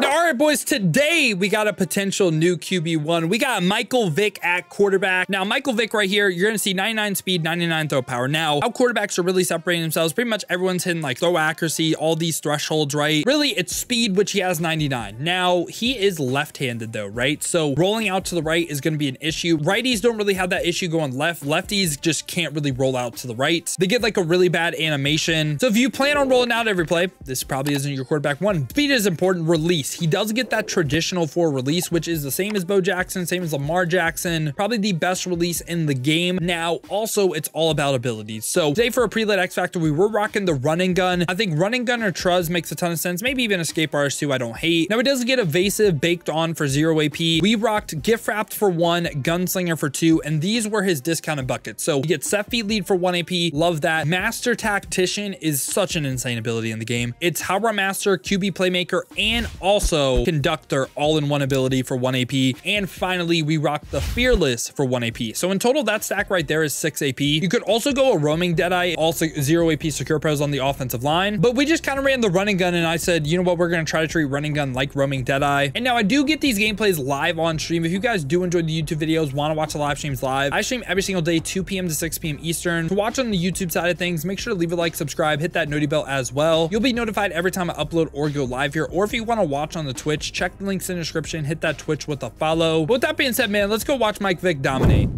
Now, all right, boys, today we got a potential new QB1. We got Michael Vick at quarterback. Now, Michael Vick right here, you're going to see 99 speed, 99 throw power. Now, how quarterbacks are really separating themselves, pretty much everyone's hitting like throw accuracy, all these thresholds, right? Really, it's speed, which he has 99. Now, he is left-handed though, right? So rolling out to the right is going to be an issue. Righties don't really have that issue going left. Lefties just can't really roll out to the right. They get like a really bad animation. So if you plan on rolling out every play, this probably isn't your quarterback one. Speed is important. Release release. He does get that traditional four release, which is the same as Bo Jackson, same as Lamar Jackson, probably the best release in the game. Now, also, it's all about abilities. So today for a pre-lit X Factor, we were rocking the running gun. I think running gun or Truzz makes a ton of sense. Maybe even escape artist too, I don't hate. Now, it does get evasive baked on for zero AP. We rocked gift wrapped for one, gunslinger for two, and these were his discounted buckets. So you get set feet lead for one AP. Love that. Master tactician is such an insane ability in the game. It's Hot Route Master, QB playmaker, and all also Conductor all-in-one ability for 1 AP. And finally, we rock the Fearless for 1 AP. So in total, that stack right there is 6 AP. You could also go a Roaming Deadeye, also 0 AP Secure Pros on the offensive line. But we just kind of ran the running gun and I said, you know what, we're going to try to treat running gun like Roaming Deadeye. And now I do get these gameplays live on stream. If you guys do enjoy the YouTube videos, want to watch the live streams live, I stream every single day, 2 p.m. to 6 p.m. Eastern. To watch on the YouTube side of things, make sure to leave a like, subscribe, hit that noti bell as well. You'll be notified every time I upload or go live here. Or if you want to watch watch on the Twitch, check the links in the description, hit that Twitch with a follow. But with that being said, man, let's go watch Mike Vick dominate.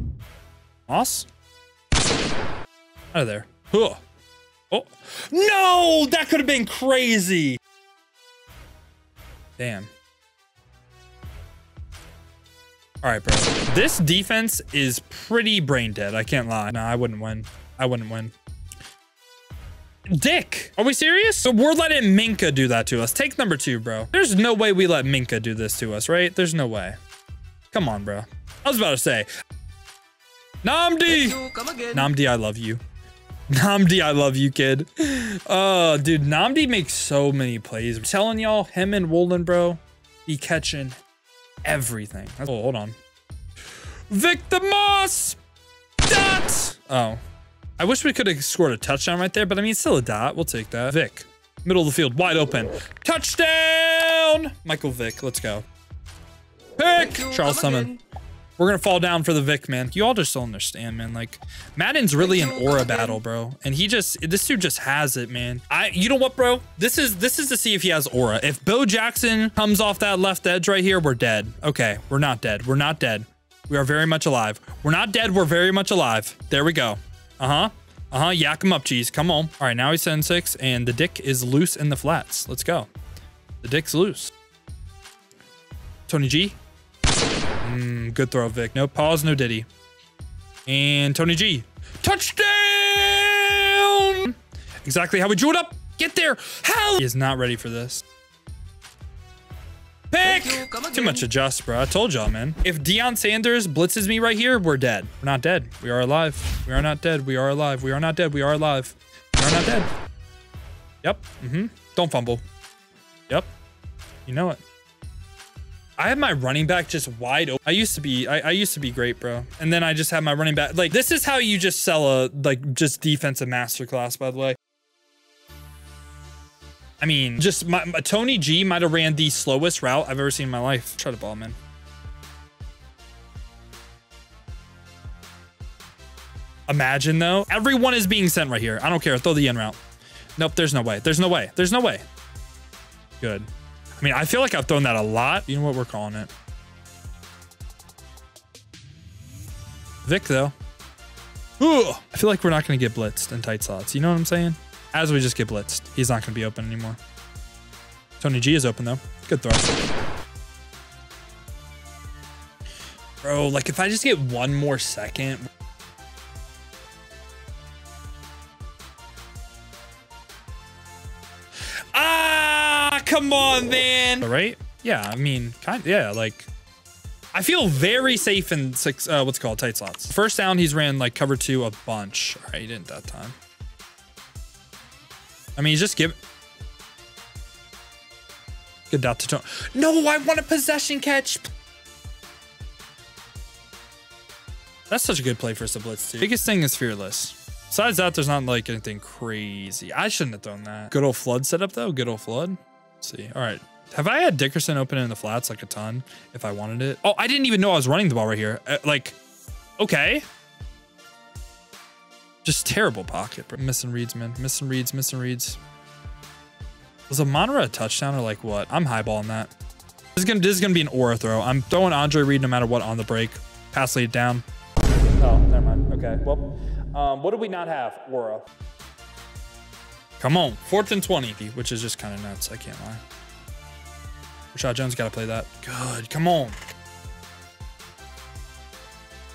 Moss? Out of there. Huh. Oh, no, that could have been crazy. Damn. All right, bro. This defense is pretty brain dead. I can't lie. No, I wouldn't win. I wouldn't win. Dick, are we serious? So we're letting Minkah do that to us. Take number two, bro. There's no way we let Minkah do this to us, right? There's no way. Come on, bro. I was about to say. Nnamdi! Nnamdi, I love you. Nnamdi, I love you, kid. Oh, dude, Nnamdi makes so many plays. I'm telling y'all, him and Woolen, bro, he catching everything. Oh, hold on. Victor Moss! That! Oh. I wish we could have scored a touchdown right there, but I mean, still a dot. We'll take that. Vic, middle of the field, wide open. Touchdown! Michael Vick, let's go. Pick! Charles Summon. We're gonna fall down for the Vic, man. You all just don't understand, man. Like, Madden's really an aura battle, bro. And he just, this dude just has it, man. I, you know what, bro? This is, this is to see if he has aura. If Bo Jackson comes off that left edge right here, we're dead. Okay, we're not dead. We're not dead. We are very much alive. We're not dead. We're very much alive. There we go. Uh-huh. Uh-huh. Yak him up, cheese. Come on. All right, now he's 10-6, and the dick is loose in the flats. Let's go. The dick's loose. Tony G. Mm, good throw, Vic. No pause, no diddy. And Tony G. Touchdown! Exactly how we drew it up. Get there. Hell! He is not ready for this. Pick! Too much adjust, bro. I told y'all, man. If Deion Sanders blitzes me right here, we're dead. We're not dead. We are alive. We are not dead. We are alive. We are not dead. We are alive. We are not dead. Yep. Mm-hmm. Don't fumble. Yep. You know it. I have my running back just wide open. I used to be, I, I, used to be great, bro. And then I just have my running back. Like, this is how you just sell a, like, just defensive masterclass, by the way. I mean, just my, my, Tony G might have ran the slowest route I've ever seen in my life. Try to ball, man. Imagine though, everyone is being sent right here. I don't care. Throw the in route. Nope, there's no way. There's no way. There's no way. Good. I mean, I feel like I've thrown that a lot. You know what we're calling it? Vic though. Ooh, I feel like we're not going to get blitzed in tight slots. You know what I'm saying? As we just get blitzed. He's not going to be open anymore. Tony G is open, though. Good throw. Bro, like, if I just get one more second... Ah, come on, man. Right? Yeah, I mean, kind of, yeah, like... I feel very safe in six, uh, what's called tight slots. First down, he's ran like cover two a bunch. All right, he didn't that time. I mean, just give... Good dot to. No, I want a possession catch. That's such a good play for Blitz too. Biggest thing is Fearless. Besides that, there's not like anything crazy. I shouldn't have thrown that. Good old Flood setup though. Good old Flood. Let's see. All right. Have I had Dickerson open in the flats like a ton if I wanted it? Oh, I didn't even know I was running the ball right here. Uh, like, okay. Just terrible pocket, bro. Missing reads, man. Missing reads, missing reads. Was Amonra a touchdown or like what? I'm highballing that. This is gonna this is gonna be an aura throw. I'm throwing Andre Reed no matter what on the break. Pass lead down. Oh, never mind. Okay. Well, um, what do we not have? Aura. Come on. Fourth and 20, which is just kind of nuts. I can't lie. Reshad Jones got to play that. Good. Come on.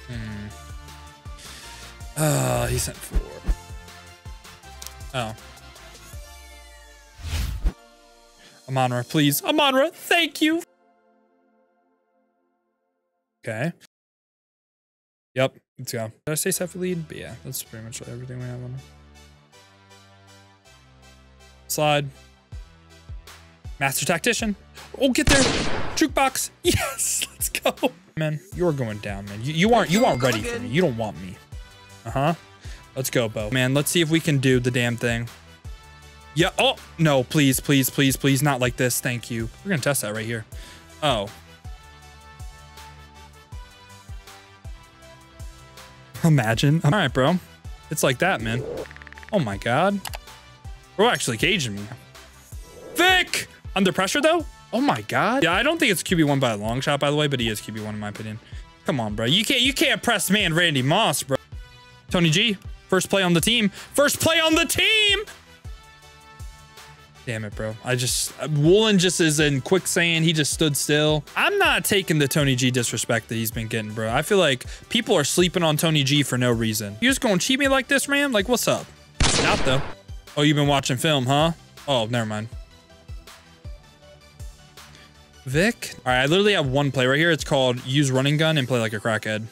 Hmm. Uh, he sent four. Oh. Amonra, please. Amonra, thank you. Okay. Yep, let's go. Did I say set for lead? But yeah, that's pretty much everything we have on. Slide. Master Tactician. Oh, get there. Jukebox. Yes, let's go. Man, you're going down, man. You, you aren't you aren't ready for me. You don't want me. Uh-huh. Let's go, Bo. Man, let's see if we can do the damn thing. Yeah. Oh, no, please, please, please, please. Not like this. Thank you. We're going to test that right here. Oh. Imagine. All right, bro. It's like that, man. Oh, my God. Bro actually caging me. Vic! Under pressure, though? Oh, my God. Yeah, I don't think it's QB1 by a long shot, by the way, but he is QB1 in my opinion. Come on, bro. You can't, you can't press man Randy Moss, bro. Tony G, first play on the team. First play on the team! Damn it, bro. I just, Woolen just is in quicksand. He just stood still. I'm not taking the Tony G disrespect that he's been getting, bro. I feel like people are sleeping on Tony G for no reason. You just gonna cheat me like this, man? Like, what's up? Not though. Oh, you've been watching film, huh? Oh, never mind. Vic? All right, I literally have one play right here. It's called use running gun and play like a crackhead.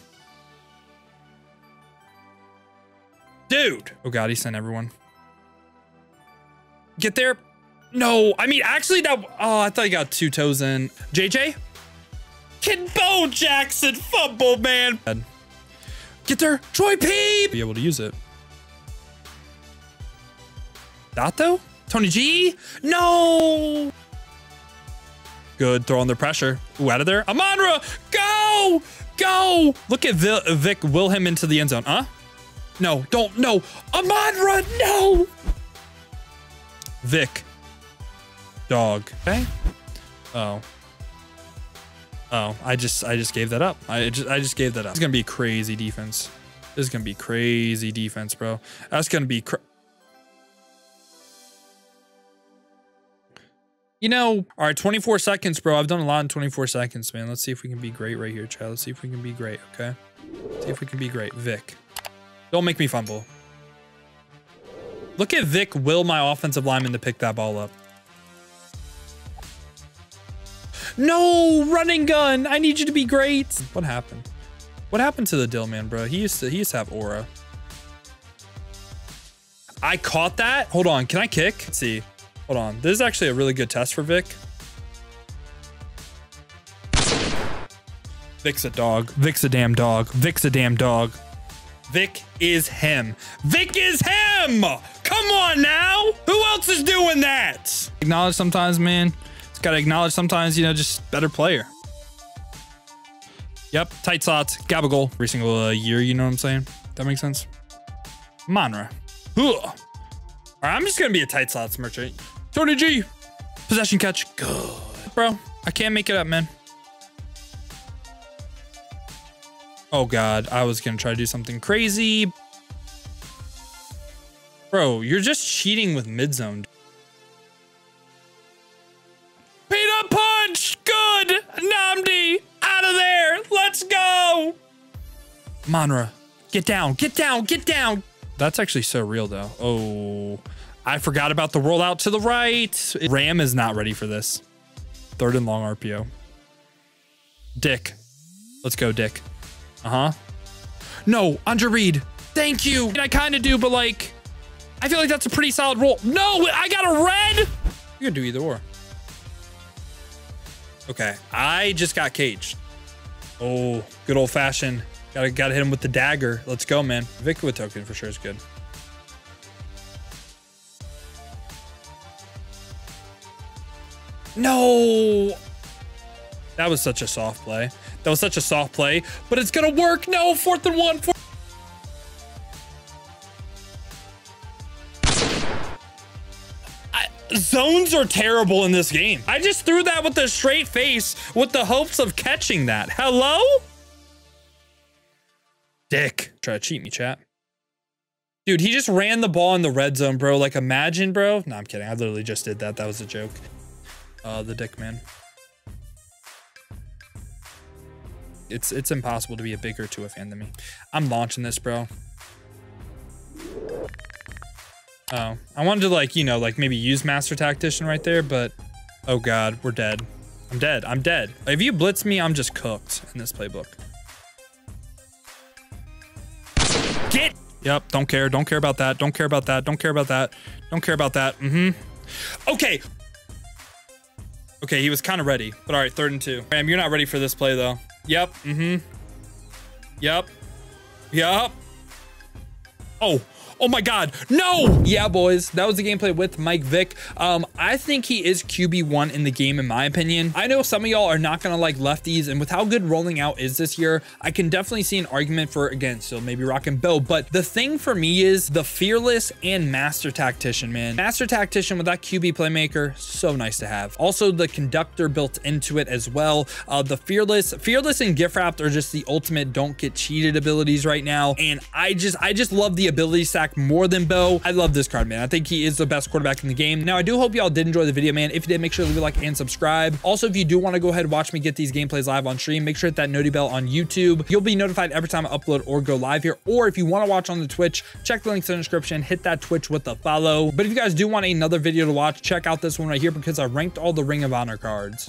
Dude! Oh god, he sent everyone. Get there. No, I mean, actually, that. Oh, I thought he got two toes in. JJ? Can Bo Jackson fumble, man? Get there. Troy P. Be able to use it. That though? Tony G? No! Good, throw on the pressure. Ooh, out of there. Amonra, go! Go! Look at Vic will him into the end zone. Huh? No, don't, no. Amonra, no! Vic. Dog. Okay. Oh. Oh, I just I just gave that up. I just I just gave that up. It's gonna be crazy defense. This is gonna be crazy defense, bro. That's gonna be You know, all right, 24 seconds, bro. I've done a lot in 24 seconds, man. Let's see if we can be great right here, child. Let's see if we can be great, okay? Let's see if we can be great. Vic. Don't make me fumble. Look at Vic will my offensive lineman to pick that ball up. No, running gun. I need you to be great. What happened? What happened to the Dill man, bro? He used to he used to have aura. I caught that. Hold on. Can I kick? Let's see. Hold on. This is actually a really good test for Vic. Vic's a dog. Vic's a damn dog. Vic's a damn dog. Vic is him. Vic is him! Come on now! Who else is doing that? Acknowledge sometimes, man. It's gotta acknowledge sometimes, you know, just better player. Yep, tight slots, gabagool every single uh, year, you know what I'm saying? That makes sense? Monra. All right, I'm just gonna be a tight slots merchant. Tony G. Possession catch. Good. Bro, I can't make it up, man. Oh god, I was gonna try to do something crazy. Bro, you're just cheating with mid zone. Peanut punch! Good! Nnamdi! Out of there! Let's go! Monra, get down, get down, get down! That's actually so real though. Oh, I forgot about the rollout to the right. Ram is not ready for this. Third and long RPO. Dick. Let's go, Dick. Uh-huh. No, Andre Reed. Thank you. I kind of do, but like, I feel like that's a pretty solid roll. No, I got a red. You can do either or. Okay, I just got caged. Oh, good old fashioned. Gotta gotta hit him with the dagger. Let's go, man. With token for sure is good. No. That was such a soft play. That was such a soft play, but it's gonna work. No, fourth and one. Fourth zones are terrible in this game. I just threw that with a straight face with the hopes of catching that. Hello? Dick. Try to cheat me, chat. Dude, he just ran the ball in the red zone, bro. Like, imagine, bro. No, I'm kidding. I literally just did that. That was a joke. Uh, the dick, man. It's it's impossible to be a bigger Tua fan than me. I'm launching this, bro. Oh, I wanted to like, you know, like maybe use Master Tactician right there, but oh God, we're dead. I'm dead. I'm dead. If you blitz me, I'm just cooked in this playbook. Get. Yep. Don't care. Don't care about that. Don't care about that. Don't care about that. Don't care about that. Mm-hmm. Okay. Okay, he was kind of ready, but all right, third and two. Ram, you're not ready for this play though. Yep. Mm-hmm. Yep. Yep. Oh, Oh my God, no! Yeah, boys, that was the gameplay with Mike Vick. Um, I think he is QB1 in the game, in my opinion. I know some of y'all are not gonna like lefties, and with how good rolling out is this year, I can definitely see an argument for, again, still maybe rocking Bill, but the thing for me is the Fearless and Master Tactician, man. Master Tactician with that QB playmaker, so nice to have. Also, the Conductor built into it as well. Uh, the Fearless, Fearless and Gift Wrapped are just the ultimate don't get cheated abilities right now, and I just, I just love the ability stack more than Bo. I love this card, man. I think he is the best quarterback in the game. Now, I do hope y'all did enjoy the video, man. If you did, make sure to leave a like and subscribe. Also, if you do want to go ahead and watch me get these gameplays live on stream, make sure to hit that noti bell on YouTube. You'll be notified every time I upload or go live here. Or if you want to watch on the Twitch, check the links in the description, hit that Twitch with the follow. But if you guys do want another video to watch, check out this one right here because I ranked all the Ring of Honor cards.